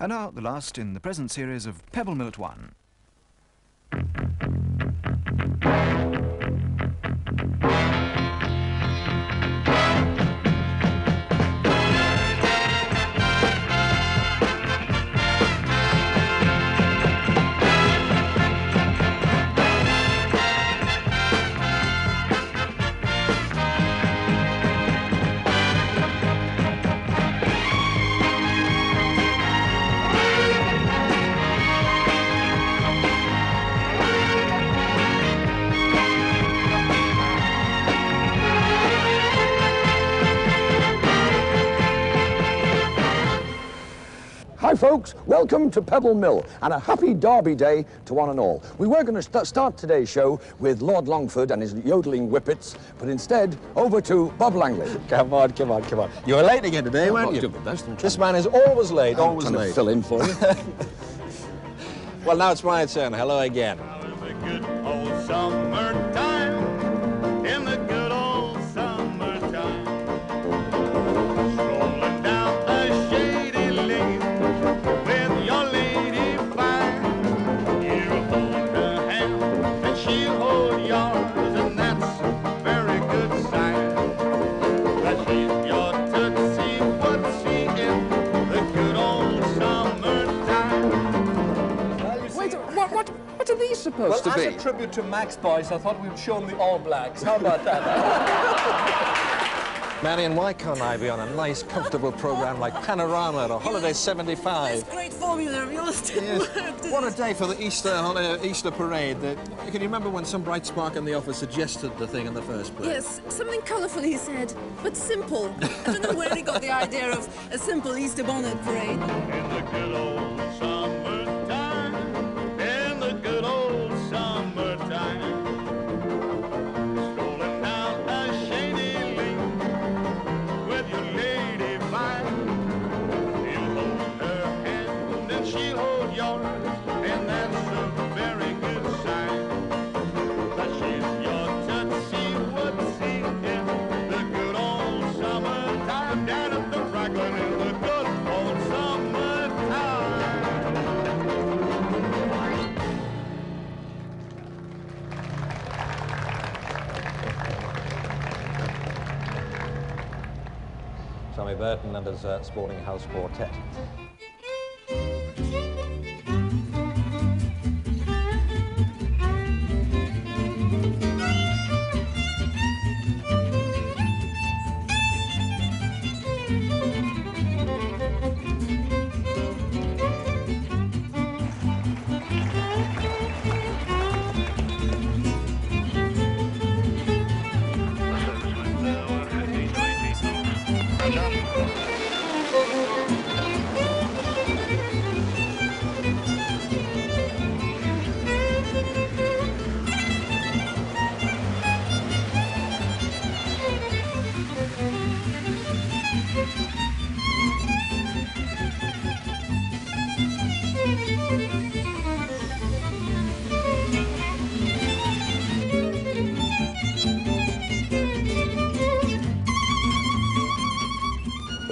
And now the last in the present series of Pebble Mill 1. Hi folks, welcome to Pebble Mill and a happy Derby Day to one and all. We were going to st start today's show with Lord Longford and his yodeling whippets, but instead over to Bob Langley. Come on, come on, come on. You were late again today, weren't you? too bad, that's- I'm This man is always late, I'm always trying to late. fill in for you. Well, now it's my turn. Hello again. What are these supposed Well, as be? a tribute to Max Boyce, I thought we'd show him the All Blacks. How about that? Marion, why can't I be on a nice, comfortable program like Panorama or Holiday 75? That's great formula of yours to Yes. work. What a day for the Easter holiday, Easter parade. The, can you remember when some bright spark in the office suggested the thing in the first place? Yes, something colourful he said, but simple. I don't know where he got the idea of a simple Easter bonnet parade. She'll yours, and that's a very good sign. That she's your tootsie whatsie in the good old summertime down at the Franklin in the good old summertime. Tommy Burton and his uh, Sporting House Quartet.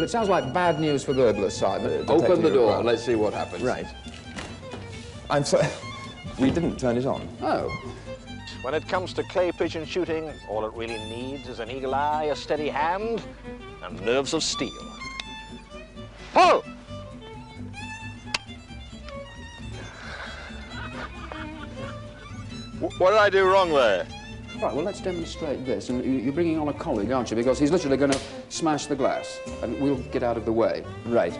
It sounds like bad news for burglars, Simon. Open the door. Let's see what happens. Right. I'm sorry. We didn't turn it on. Oh. When it comes to clay pigeon shooting, all it really needs is an eagle eye, a steady hand, and nerves of steel. Pull! What did I do wrong there? Right, well, let's demonstrate this. And you- you're bringing on a colleague, aren't you? Because he's literally going to smash the glass. And we'll get out of the way. Right.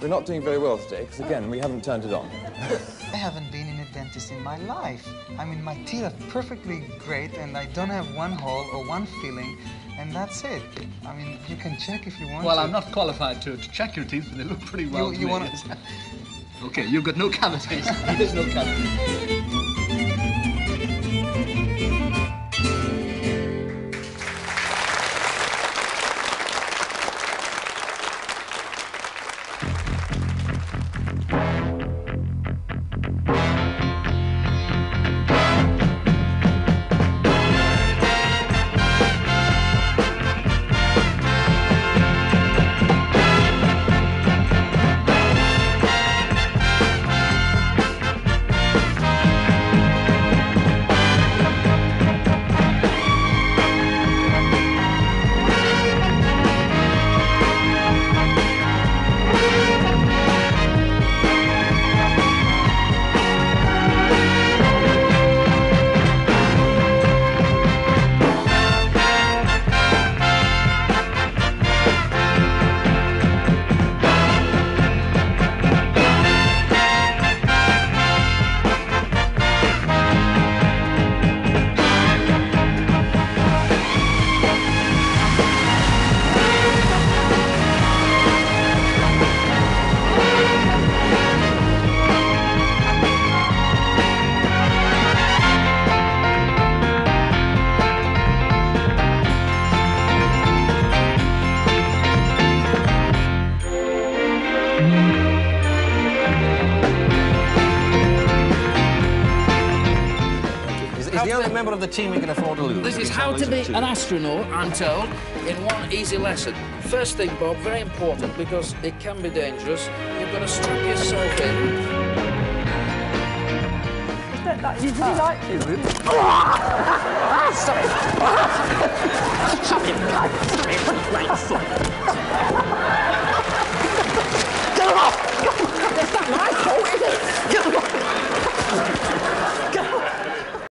We're not doing very well today, because again, we haven't turned it on. I haven't been in a dentist in my life. I mean, my teeth are perfectly great, and I don't have one hole or one filling, and that's it. I mean, you can check if you want well, to. I'm not qualified to, to check your teeth, but they look pretty well You- to you me, wanna- yes. Okay, you've got no cavities. There's no cavities. Only member of the team we can afford to lose. This is how to be an astronaut, I'm told, in one easy lesson. First thing, Bob, very important because it can be dangerous. You've got to strap yourself in. Did he like you? Stop it! Stop it! Stop it! Right foot!